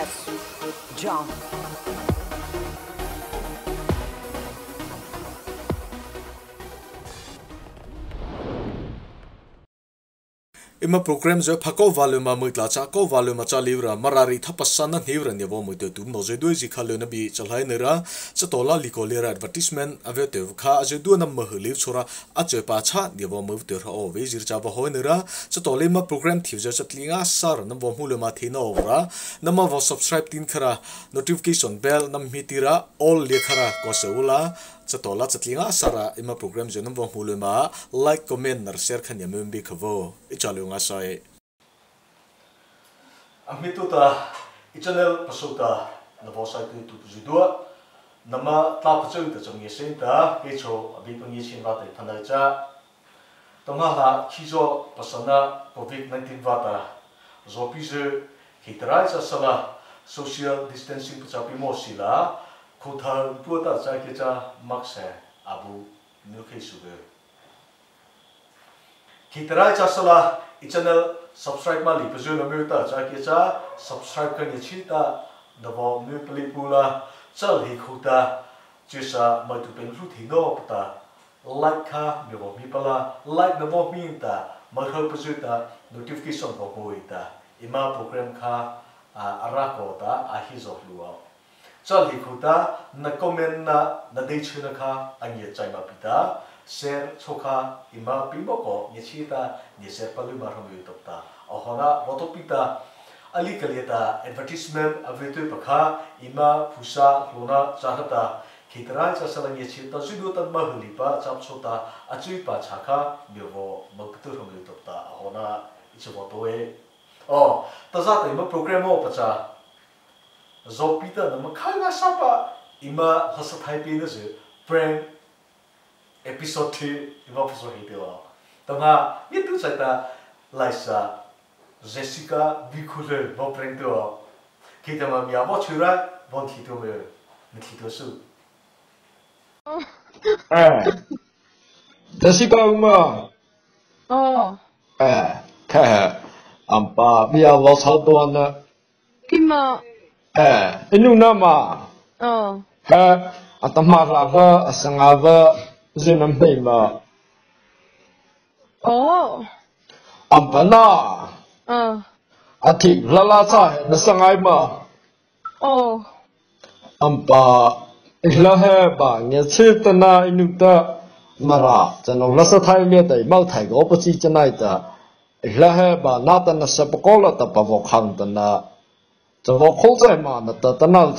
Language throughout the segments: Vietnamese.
Yes, John. ima program zo phako value ma mutla cha ko value ma cha livra marari thapasana hevra ne bo mu te tum no je do ji khalo na bi chalhai ne ra cha tola liko le ra advertisement ave te kha aje du na ma hliv chora a che pa cha ne bo mu te ra o. Ve jir cha ba ho ne ra cha tole ma program thiu ja chatlinga sar na bo mu le ma the na ora na ma vo subscribe tin khara notification bell nam mi tira all le khara ko se ula cha tola chatlinga sara ima program je nam bo mu le like, comment nar share khan ya bi khavo i chalu nga sai Amitu ta channel pasuta na bo sai tu tu dua nama ta pachu ta chong yesen ta ke cho abi pang yesen ba ta thana cha. Tonga la khizo pasana covid 19 va ta. Zo pi je hitrai sa sala social distancing pa cha mo sila khu thờ pu ta cha kia cha mắc xe, abu nu ke su Khi hitrai cha sala channel subscribe mà li pazu na ta cha kia cha subscribe kênh ni chi ta da bo clip pli la cha hi khu ta chu sa ma tụi bên rút thi no ta like ha, mi vào mi pala. Like nó vào mi ta. Ma kho pazu ta notification ko ko ta ima program kha ara ko ta a hi zo lu lì chal khu ta na comment na na dei chuna kha anh nhớ chạy mà pita share cho choka ima pimbo nhớ chi ta, nhớ share palu mà không yu ta. Ahona botopita ali kalieta advertisement avetu pakha ima phusa lona chahata khitrai cha salang ye chita judu tan ma hulipa chap chota achui pa chakha byobo magtu rom yu ta. Ahona ichi botoe oh ta za ta ima program o pacha zopita na makhai na sapa ima hasa thai pi na je prank episode 2 ima paso hi dewa tama ni tu sa ta laisa Jessica Bicule bo prank to kita ma mi abo chura bon thi to me ni thi to su Eh. Jessica uma. Oh, Eh. Kaya. Ampa biya lo sao to na. Kima. Eh. Inu nama. Oh, Ha. Atama la ga asanga ga zinam nei ma. oh, Ampa na. uh, Ati lala cha na sangai ma. oh, Ampa ilahe ba nya chitana inu ta mara chano lasa thai le dai mau thai go pa chi chanai ta ilahe ba na ta na sa pakola ta pa vo khang ta na cho vo khol zai ma na ta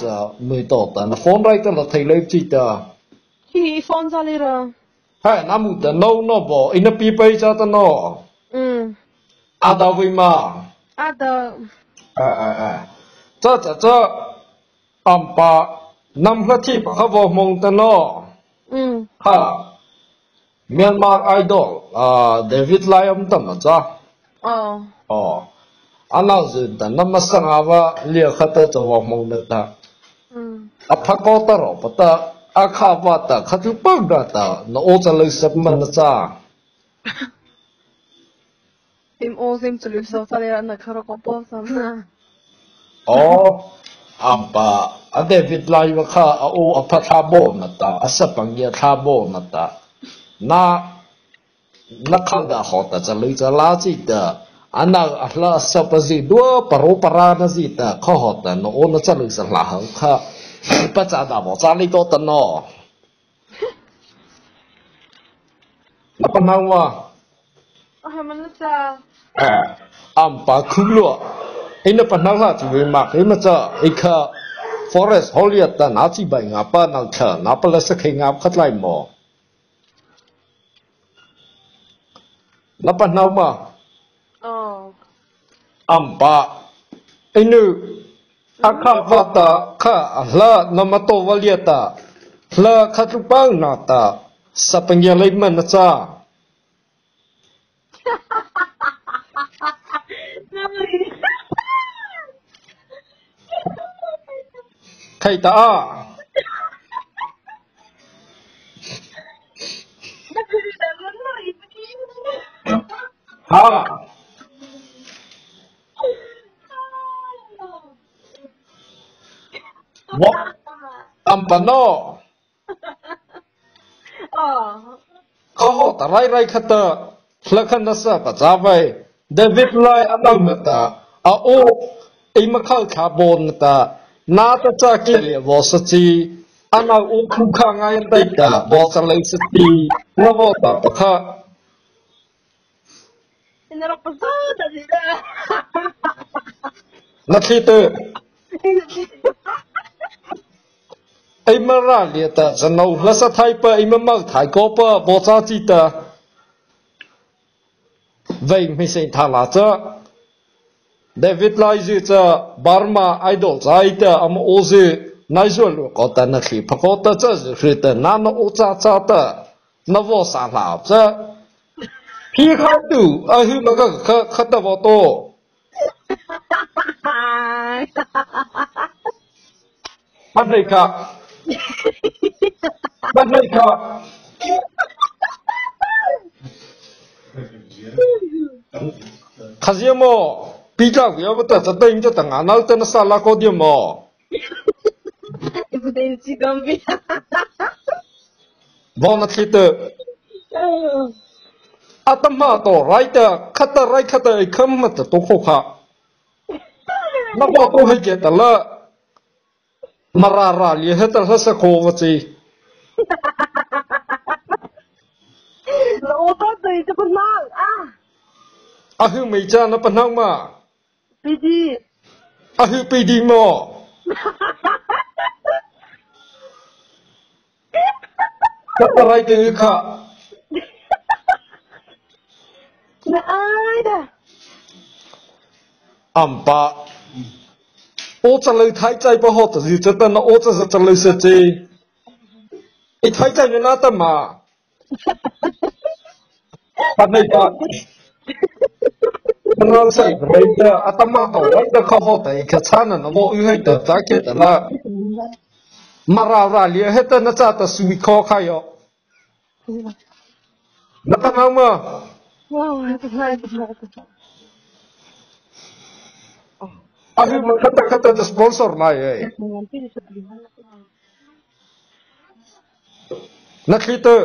cha mui to ta na phone right ta thai le chi ta hi phone ra đi rồi. hai na mu ta no no bo ina pi pai cha ta no Ừ, a da vi ma à a a a cha cha cha am pa nam la chi mong ta no ừ, ha Myanmar idol à David ờ, oh mong na ta o cha le sap она зыда намасангава лехата цова муната апакотаро пата акхавата хатупагата на оцалы сапманаца им озим цулюсо цалера на каракопо сам о ампа аде витлай ваха ао апатабо ната асапангья табо ната на наканда хота цалы цалазида na ta na na khang da ho ta cha le cha la chi ta ana ahla sa pa zi do paro para na zi ta kho ho ta no o na cha le sa la hang kha pa cha da bo cha li to ta no. Na pa na wa À, mình nó sao? eh am pa khu lo ina pa na la chi we ma ke ma cha i kha forest holiat ta na chi bai nga pa na cha na pa la sa khe nga khat lai mo. Na pa na ma ampa inu akam ata ka la namato valiata la khatupang nata sapangya laiman na cha kai ta a 好。 ปนอข้อต่รายไรขตาพลักนัสปะจาไปเดวิดไลอันนั้ตาอาโออิมข้าคาร์บอนตานาตาจากเลียวสจีอันนั้นอุคุขังไงได้ตาบอสเลสตีนวตาปะค่ะนรกปะซ่าตาดีดาลักขีเตอร์ ไอ้มาราเลียตะสนเอาลัสไทยปะไอ้มามักถ่ายก็ปะบอซาจิตะไว้ไม่ใช่ทาลาจะเดวิดไลซิจะบาร์มาไอดอลใจตะอามโอซินายส่วนลูกก็ตันขีพก็ตะจะคือตะนานโอจาจาตะนวสาลาจะพี่เขาดูเออมันก็เขาเขาตะวโต Paprika まずか。カジオも、ピーターを呼ぶとは絶対見てたが、あの歌のさ、ラコーディオも。全然違うみたい。ボーナスト。頭とライター、肩ライ肩へかんまっこか。ないけ、Pidi. à hư bị đi mà khát ta rai ta khá Naay da. âm ba ô trả lời thái chạy bao họ 我这轮太窄不好，都是值得了。我这是质量实在，你太窄有哪点嘛？哈哈哈！哈哈哈！他那个，我那是没得，阿他妈的，我这靠好的，一个差的呢，我有那个咋个得了？马拉拉里，那个那咋的是没烤开哟？那个那么？我我我我我我。Habibo, hata hata na sponsor naye. Nakita.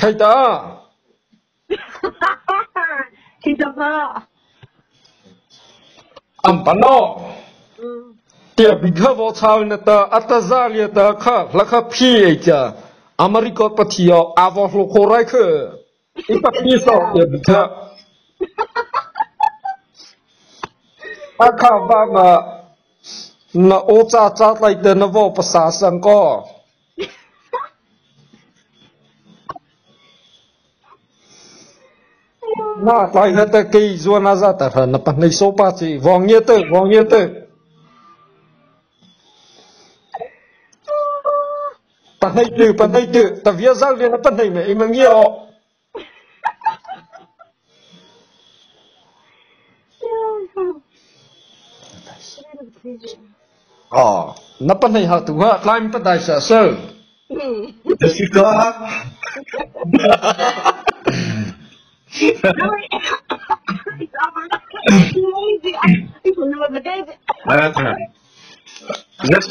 Kita. Kita ba? Ang pano. Tia bigha vo chau na ta atazalia ta kha lakha phi ai e cha. America patio avo hlo khorai khơ. Ipa phi so tia bigha akha va ma na o cha cha lai de na vo pa sa sang ko na lai na ta ki zo na za ta na pa nei so pa chi vong ye te vong ye te panay tu panay tu ta via zal dia na panay me imam ye o oh na panay ha tu ha climb pa dai sa so Jessica Ito na magagay. Aka Rất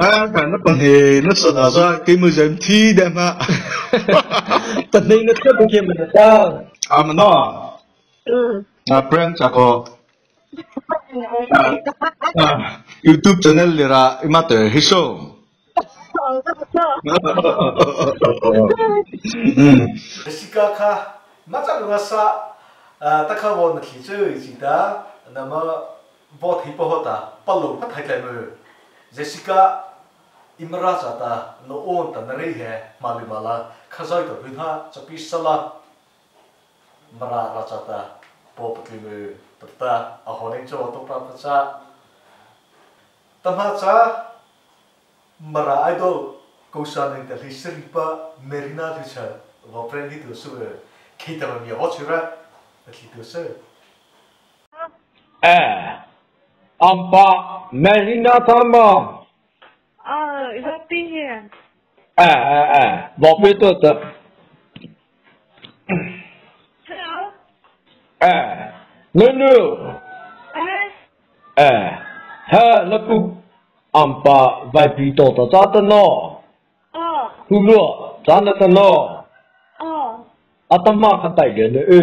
Aka nó còn hề nó sợ ra cái mưa dầm thi đem ạ. Panay na ta ke me ta À mà nó Mm. À brand chả có à, YouTube channel lì ra ima tờ hi show Jessica kha macha lunga sa ta kha won khi chu ji da na ma bo thi po hota palu pa thai kai mu Jessica imra cha ta no on ta na rei he ma li mala khazai to bin ha cha pi sala mara ra cha ta po pa ki mu ta a honing cho to pa pa cha. Tamha cha mara idol ko sa ning ta history pa merina thu cha wa friend hi tu su ke ta ma mi ho chura ta ki tu su eh ampa merina tama Ah, is that thing here? eh eh eh bo pe to ta Hello? l'honneur eh. Ha la ku ampa vai pi to to ta ta no. Hu lo ta na ta no. Atama ka tai de ne e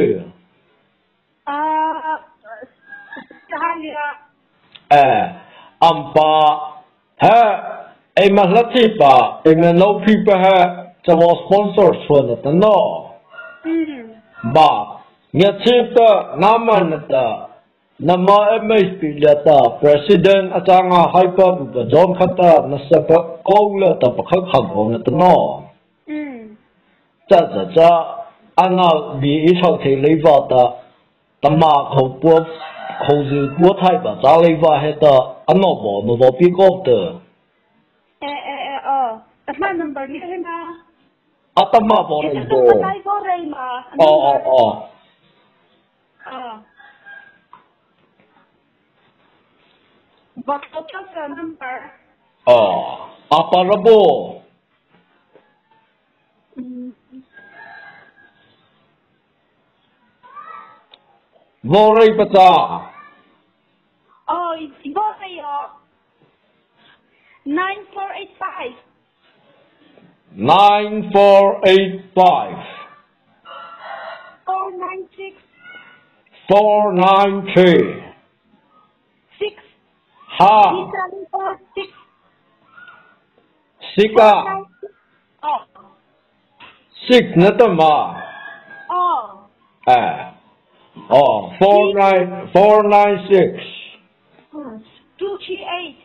eh ampa här, ha ei mahlati pa ei me no pi pa ha จะวอสปอนเซอร์ส่วนนั้นเนาะบ้า Ngay tiếp đó, nam anh namanata nama MSP lata president atanga hyper pa jom khata nasapa kola ta pakhak khabong ta no. Mm. Cha anh cha anga bi isau thei leiva ta tama khau pu khau zu pu thai ba cha leiva he ta anno bỏ nó vào pi ko ta. Eh eh eh oh. Tama number ni he na. Atama bo ni bo. Atama bo rei mà. Oh oh oh. Ah. Bakota sa number. Oh, ah, operable. Mm. Voray pata. Oh, it's voray oh. 9485. 9485. 490. 6. Ha. Six. Sika. Oh. Six, not a ma. Oh. Ah. Oh, four six. nine, four nine six. Two three eight.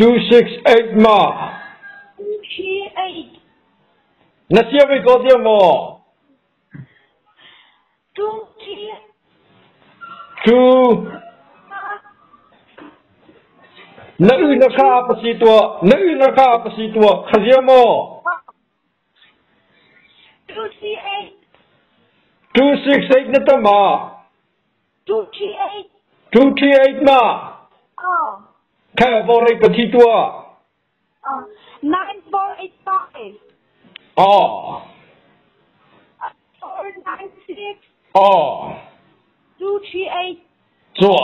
Two six eight ma. Two three eight. Na siya ko mo. ชูนื้อนักข้าปสีตัวนื้อนักข้าปสีตัวขยี้มอ two three eight two six eight นั่นตั้งมา two three eight two three eight มาแค่บริปฏิตัว nine four eight five อ๋อ four nine six อ๋อ two three eight. 做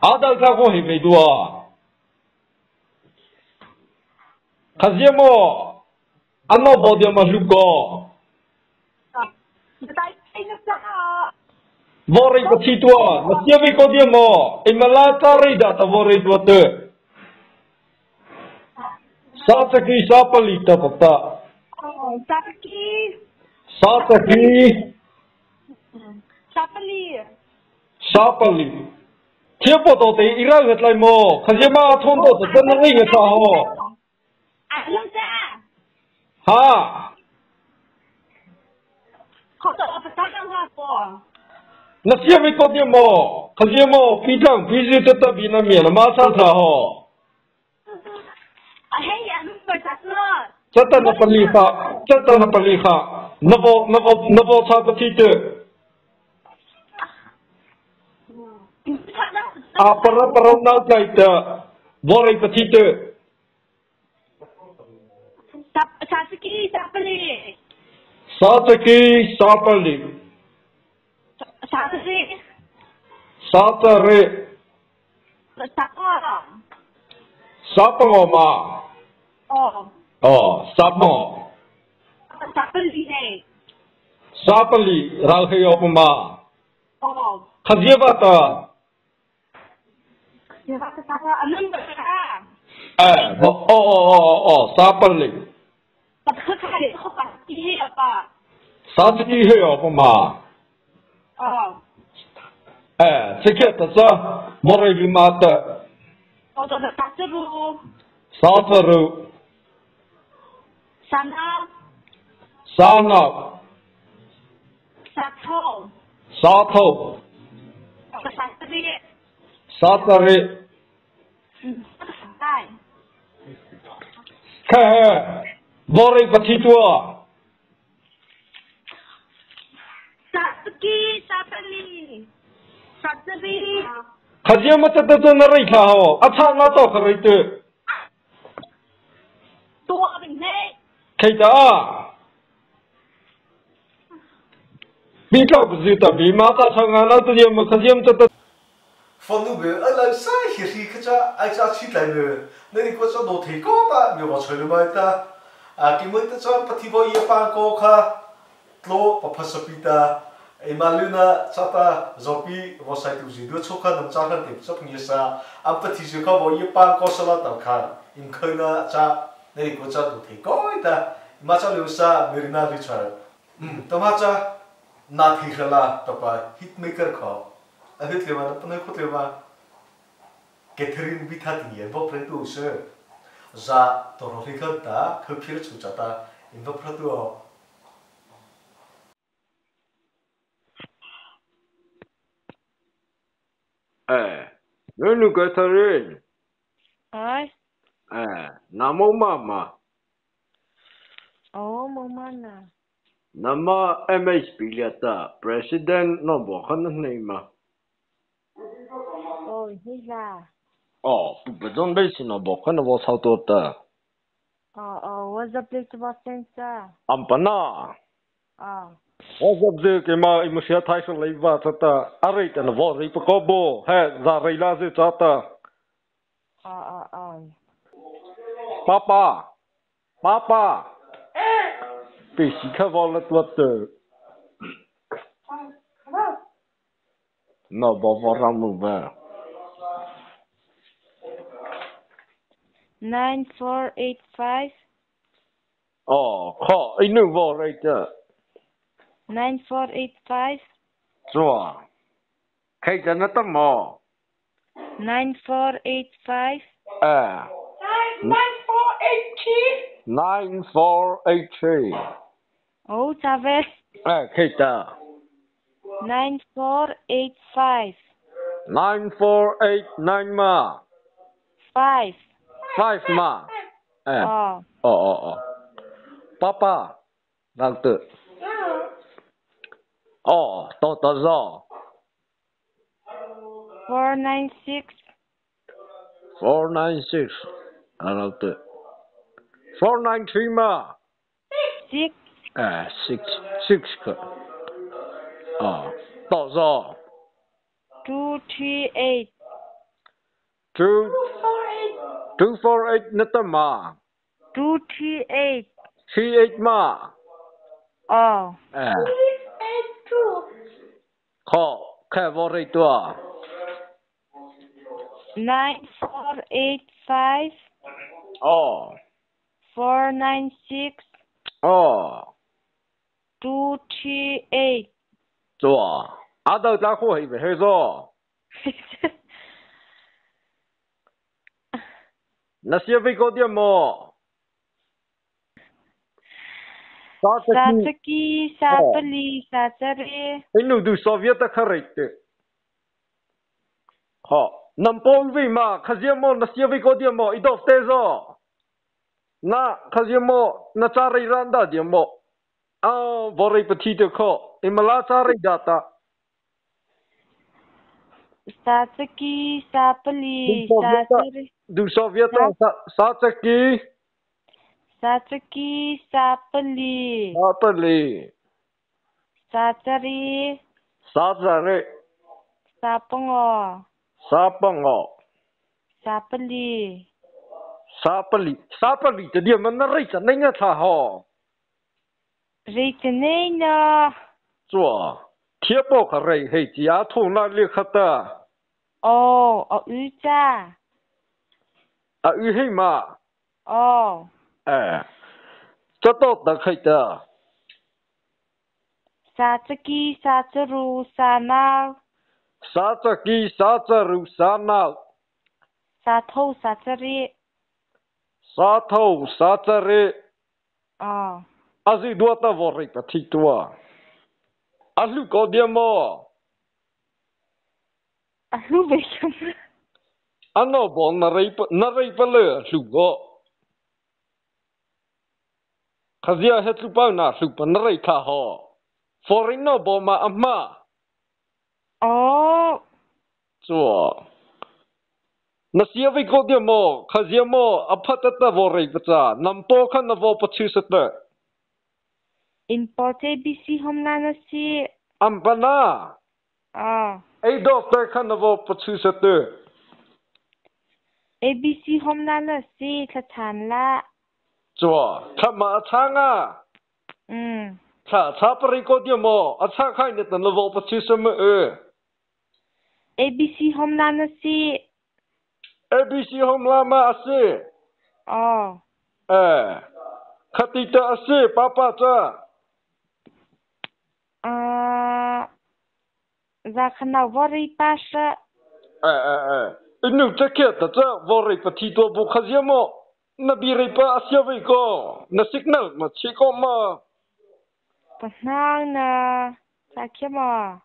阿达卡过黑没多，可是么，阿那包掉嘛是个， Uh, tay tay na sa. 我人不去多，那些没搞掉么， 下班了，听不到的，一个人来吗？看见没，通道是真的危险哦。啊，你在啊？哈。好，我不打电话了。那谁会搞的吗？看见没，非常必须得到别人的免了，马上查哦。哎呀，你说啥子？真的你不厉害，真的你不厉害，那跑那跑那跑差不多的。அப்புறம் பிறந்தால் போயிட்டா போரை பத்திட்டு சாசகி சாப்பலி சாசகி சாப்பலி சாசகி சாத்தரு சாப்பங்கோமா ஓ சாப்பம் சாப்பலி ராகயோபமா கஜியபாத்தா Sasaki, Sapali. sataki, sapali, Sasaki. satare, Sako. sapangoma, Oh. oh, sapo, Sapali eh. sapali, ralhayo puma, Oh. kasi bata, Di ba sa anong ba ka? eh, oh, oh, oh, oh, oh, sapali, Pagkakali ko pa. Ihi pa. sataki heyo puma, Oh. eh, tiket sa, moray bimata, O to sa tatlo. Sasaru, Sana. Sana, Sato. Sato, Sasaki. Satari. Tai. Kha ha. Lori patitua. Satki satani. Satari. Khajia mata tatu narai kha ho. Acha na to kharai tu. Tu abin ne. Kaita a. Bika bzuta bima ta changa na tu yam khajia mata phong nu be anh lại sai hi hi cái cha anh cha chỉ lại ne nên cái ko cha đồ thei có ta nhiều wa chơi được mấy ta. À cái mấy ta cha bắt thì bo ye pa ko kha. Lo và phát sa ta. Em mà lưu na, cha ta zo pi wo sai tu gì do cho kha nằm cha kha te cha pung sa. À bắt thì ju kha bo ye pa sa la ta kha em khơi na, cha nên cái ko cha đồ thei có ta. Mà cha lưu sa mi na ri cha um ta ma cha, na thì khala tao pa hit maker Avea treba na până cu treba că te invitat în el, vă predu ușă. Ja, tororică da, că pil ciucea ta, în vă predu o. Eh, nu nu Catherine. Ai? Eh, namo mama. Oh, mama na. Nama MSP liata, president no bokan na ima. oziza. Oh, bizon bilsin o bokan o saut there? Oh, oh, what's the place about sensa? Ampana. Oh. What's up there? Kema imusia Tyson leiva tata. Arit and vo ripa kobo. He, za reila zi tata. Oh, oh, oh. Papa. Papa. Pisi kavalet water. No, bo voramu ver. Nine four eight five. Oh kho inu vo right nine four eight five. Zwa kai jana ta mo. nine four eight five. Ah nine four eight three. Oh Chavez ah kai ta. nine four eight five. Nine four eight nine ma. Five five ma. Eh. Oh. Oh oh oh. Papa. Đang tự oh to to zo four nine six. Four nine six. Đang tự four nine three ma. Six. Eh six six cơ oh to zo two three eight. Two two. Four eight nata ma two three eight three eight ma oh eh kho khe vô rây tua nine four eight five oh four nine six oh two three eight 做阿豆咋会去去做？ 那些飞高点么？啥子？ Sasaki, Sapali, Sasari, 哎，你都 Soviet 的 correct。好，南方位嘛，可是么那些飞高点么，一到带着。 Sacaki, Sapali, Satri. Dum Soviet Sacaki. Sacaki, Sapali. Sapali. Satri. Satri. Sapengo. Sapengo. Sapali. Sapali. Sapali. Jadi mana rita nanya tahu? Rita nanya. Pali sa pali te dia mana rai sa ninga tha ho Ritanina, zua tie po ka rai hei ji a thu na le khata Oh, oh, Ucha, a u hei ma Oh, eh cho to ta khai ta Sasaki, Sasaru, Sanal, sa tsaki sa tsaru sa na Sato, Sasari, sa thau sa tsare Oh, azi dua ta vo rai pa thi tua alu ko dia mo Alu Bekam, ano bo na pa na pa le lu go khazia het lu pa na lu pa na rai kha ho. Forino bo ma amma Oh, zo na sia vi ko dia mo khazia mo apata ta vo rai pa cha nam po na vo pa chu sa ta importe bc hom na na si am bana a a doctor kan of op to set the abc hom na na si ka chan la jo ta ma chang a um ta ta pri ko di mo a cha kai ne ta level op to some e abc hom na na si abc hom la ma a si a eh ka ti ta si papa ta za khana wari pa sha Eh eh eh. Inu chaket ta cha vo ri pati to bu khazia mo. Na bi ri pa asia ve ko. Na signal ma chi ko ma. pa na sa khe ma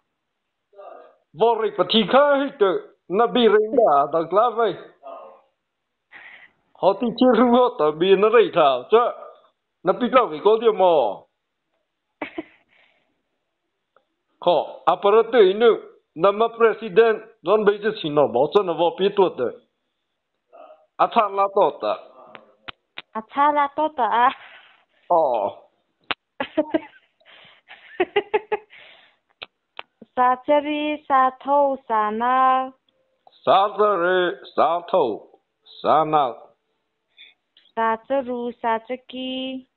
Vo ri pati kha hi te. Na bi ri 好、哦，阿不勒对呢，那么 president 准备就行了，保证了我比多的，阿差拉多的，阿差拉多的。啊，哦，啥这里啥头啥脑，啥这里啥头啥脑，啥这路啥这鸡，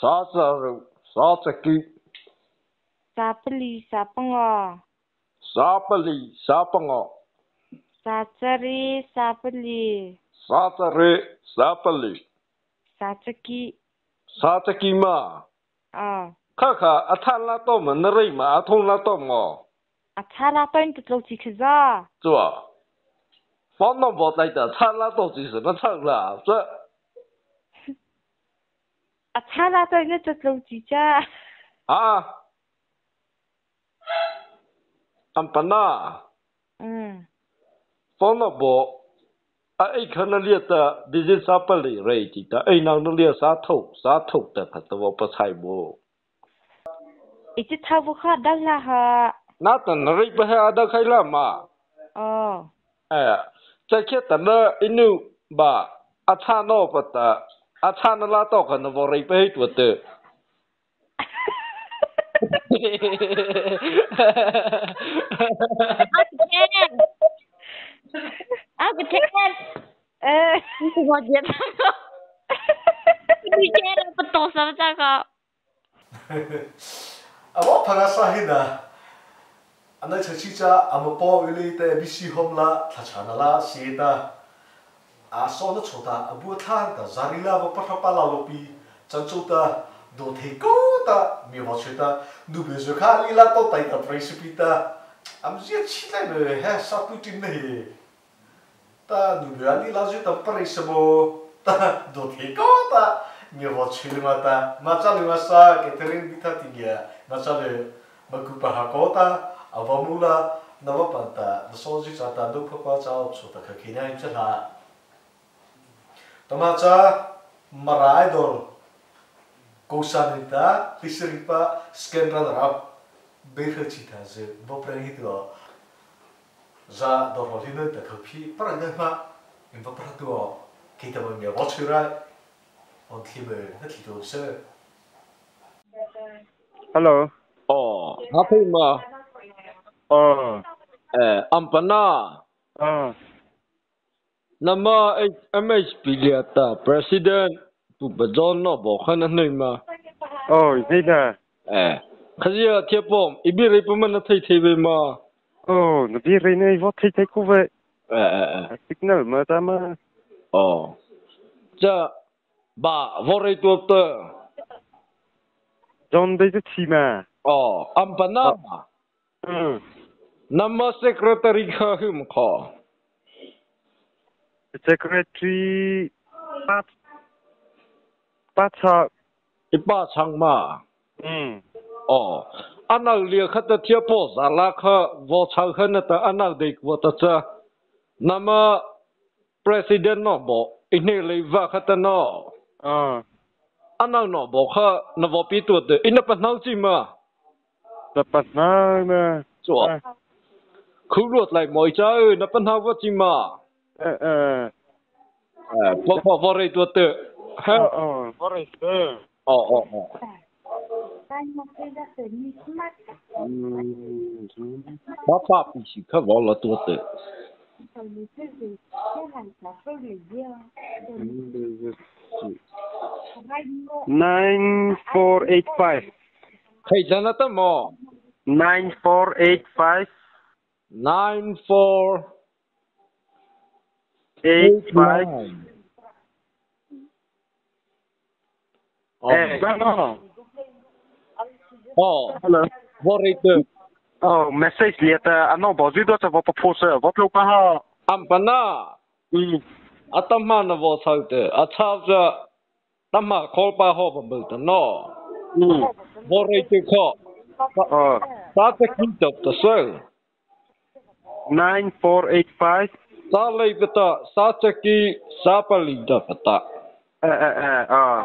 啥这路啥这鸡。sapeli sapengo. Sapeli sapengo. Saceri sapeli. Sacere sapeli. Saceki. Saceki ma. Ah kaka athan la to ma nrei ma athon la to mo athan la to ni lo chi kza zuo ah อันปนาอืมฟอนบอไอ้คนเรียกแต่ดิจิทัลไปเลยไรจิตไอ้นางเรียกสาธุสาธุแต่พัตวปะไซโบอีจิทาบุคาดังละฮะน่าตันนริบะฮาดังใครละมาอ๋อเออจะแค่แต่ละอินูบะอาชาโนปะตะอาชาโนลาโตกันนบริไปให้ตัวเตอ African. African. Eh, buat dia tahu. Bicara betul sama cakap. Awak perasa hina. Anak cuci cha, amu po wili te bisi hom la, thachana la, sieta. Asal tu cerita, abu thang ta zarila, abu perhapa lalupi, cencut ta, do teko ko ta mi ta cheta nu be zo kha li la to tai ta. Am zia chi la me ha sa tu tin ne. Ta nu be ali la zo ta presimo ta, do the ko ta mi wa chuyện ma ta, ma cha li ma sa, ke ta bita tingia ma cha le ma ku pa ha ko ta avamula na wa pa ta na so ji cha ta do pa pa cha op so ta ka ki na im cha la ta ma cha mara idol kosanita pisripa skenra darap betha chita ze bopre hi to za do holina ta thopi paranga ma in bopra to kita mo nge watchura on klime na tito se hello oh happy ma oh eh ampana ah nama MHP liata president tu ba John no bo khana nei ma. Oh, thế nè. Eh. Khazia thia pom ibi re pa man thai thai be ma. Oh, nó biết rồi này, vót thấy thấy cô vậy. Eh eh eh. Signal mà ta mà. Oh. Cha ba vore tu ta. John đây chứ chi mà. Oh, ampana. Ừ. Nama secretary kha hum kha. Secretary Pat Pat Cha. Ipa chang ma. Ừ. Oh. Anak lia khata thia po zala kha vo chang khana ta anak dei ko ta cha. Nama president no bo ine le va khata no. À. Anak no bo kha na vo pi tu te ina pa nau chi ma. Tập bắt na mà. Chua. À. Khu ruột lại mọi cha ơi na pa nau va chi ma. Ờ, ờ. Eh, po po vo re tu te. Ha. Ờ, ờ. Vót rồi. Ừ. Ε, ε, ε, ε, ε, ε, ε, Nine four eight five. Hey, 的么？Nine four eight five. Nine four eight, five Hey. Benna! Ja. Hallå? Var är du? Ja, men säg lite annan bas. Vi drar vara på påse. Vad plockar här? Ampana! Mm. Att de mannen var så ute. Att så... De har koll på hovenbulten. Nå. Mm. Var är du kvar? Ja. Sata Kito of the Sun. 9485. Sala Ipata. Sata Ki Sapali Dapata. Eh, eh,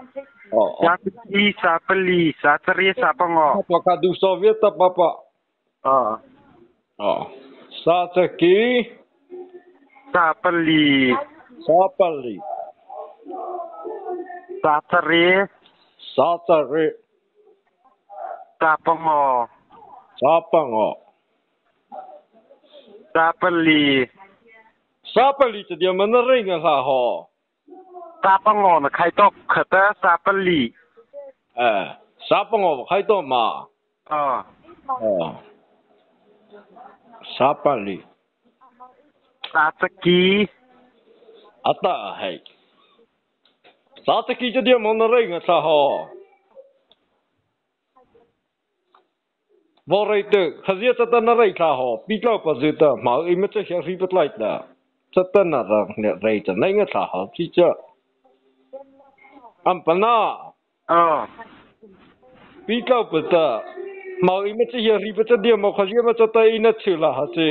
Sapli, sapli, sa sapengo. apa kadu Soviet apa Pak? Oh. Oh. sa Sapli. sa Satri. sa Sapengo. Sapengo. Sapli. Sapli itu dia menering lah ho. Sapango na khai tok khata sapeli. Eh. Sa pa ngo khai to ma. Ah. Oh. Sa pa li. Sataki Ata hai. Sa te ki te dia mana ringa sa ho. Vore te, khazia ta na rei ka ho, pikau pa zuta, ma i me te hia ribet lai ta. Na ra ne rei ta, nei nga ta ho, chi cha. Ampana, Ah. pikau pa ta, ma i me te hia ribet ta dia ma khazia ma ta ta ina chila ha se.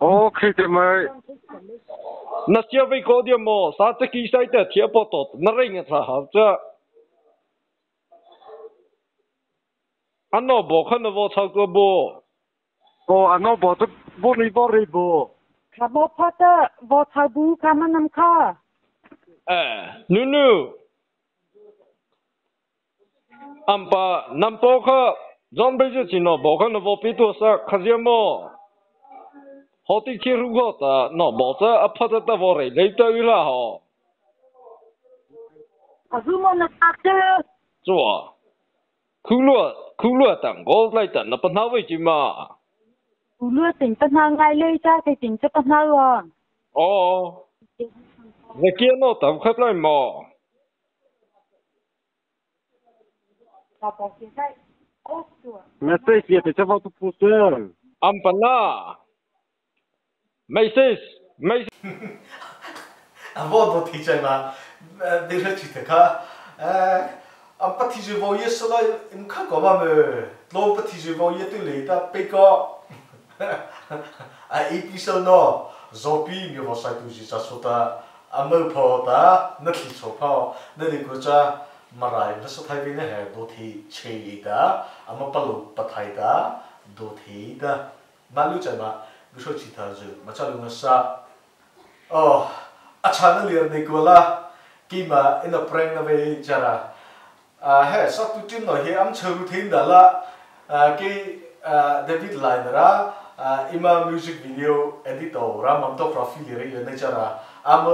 Okay, te mai. Na sia vei ko dia mo, sa te ki sai ta tia po to, na rei nga ta ha cha. Ano bo khana vo chau ko bo. Oh, ano bo tu bo ni bo ri bo. Ka bo pata, bo tabu ka manam ka. Eh, nu nu. Ampa nampo kha zon beje chino bo kha no bo pito sa khazia mo. Hoti ki ru go ta no bo sa apata ta bo re le ta ila ho. Ka hu mo na ta te. Zua. Ku lo ku lo tang go lai ta na pa na wei ji ma. U lua tỉnh tân hàng ngay lê cha thì tỉnh cho tân hàng rồi. Oh. No mo. Ka bo ki sai. Ô, chua. Message lihat te chava tu pose. Ampa na. Maisis, mais à vô đồ thị trường mà đi ra chỉ thế cả à anh bắt thị trường vô yên sau đó em khác có mà mà lo bắt thị trường vô yên tôi à ta à mơ phò ta nó thì số phò nó đi cứ cha mà lại nó số thay vì nó hè đồ thị chế ta à mà bắt lục bắt thay ta đồ thị ta mà lưu chạy mà cứ số chỉ thà rồi mà cho luôn nó sa Oh, achana lian ni kola mà in a prank na ve chara. Ah, he sa tu tim no he am churu thin da la cái ah, à ah, David Linera ah, à ima music video editor ra mam to profi li này chả ra. Am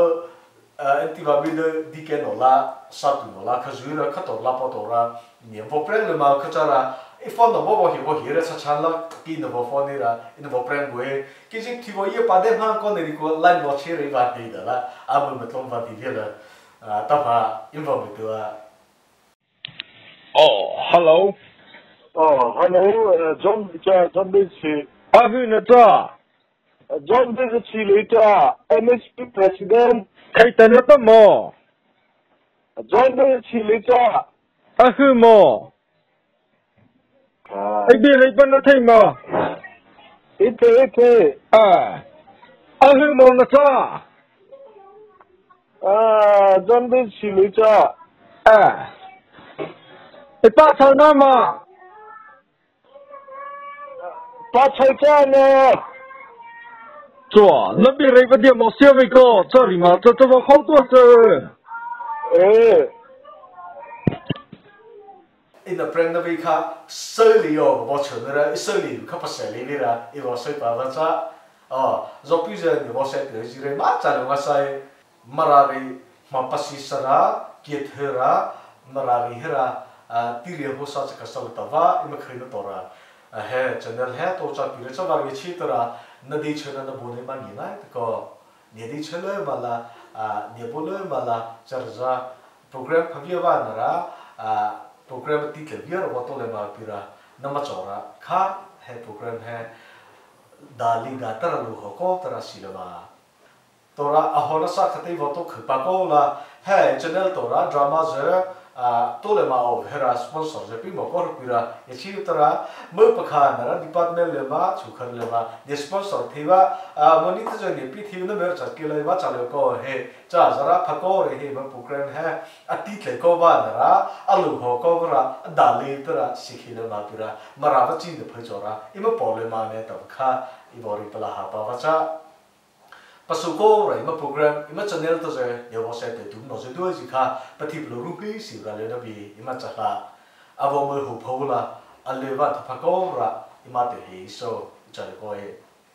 enti va bi de dike no la sa tu no la khazura khator la pa to ra ni vo prank le ma khachara ifon no bo bo hi bo hi re sa chan la ki no bo phone ni ra in bo prank we ki jing thi bo ye pa de ha ko ne ko line bo che re ba ni da la a mo me tom va ti de la ta pa in vo me tu a Oh, hello. Oh, hello, John cha John this Ahu na ta. John this chi later MSP president Kai ta na ta mo. John this chi later Ahu mo. Ai bi lai pa na thai mo. ite ite Ah. Ahu mo na ta. ah John this chi later Ah. Ai pa sa na ma. pa chai cha ne 做那边那个店冇消费过，这里嘛，这这么好多事。 eh in the prang na bi kha sơ li yo bo chön ra sơ li kha pa se li li ra i bo se pa va cha a zo pi je ni bo se te ji re ma cha lo ma sai marari ma pasi sara kiet hera marari hera ti ri ho sa cha ka sa ta va i ma khri na to ra he channel he to cha pi re cha va ge chi ta ra nó đi chơi nó bo ne ma ni có ko đi chơi chön mà là à ne bo le mà là chả ra program phavia vào na ra program ti ke bia ro mà le ma nó mà chọn ra khá hệ program he dali ga tar lu ho ko tara silama tora ahora sa khate vo to khpa ko là hệ channel tora drama ze tole ma o hera sponsor je pi mo kor pira ye chi tara mo pakha na department le ma chukhar le ma de sponsor thiwa moni te je ne pi thiwa mer cha ke le ma chale ko he cha zara phako re he ma program he ati le ko ba na ra alu ho ko ra da le tara sikhi le ma pira mara ba chi de phajora ima problem ma ne tab kha i bori pala ha pa wa cha pasuko rai ma program ima channel to je yo bo se te tu no se tu ji kha pati blo ru pi si ra le na bi ima cha la avo mo hu pho la ale va ta pa ko ra ima te he so cha le ko e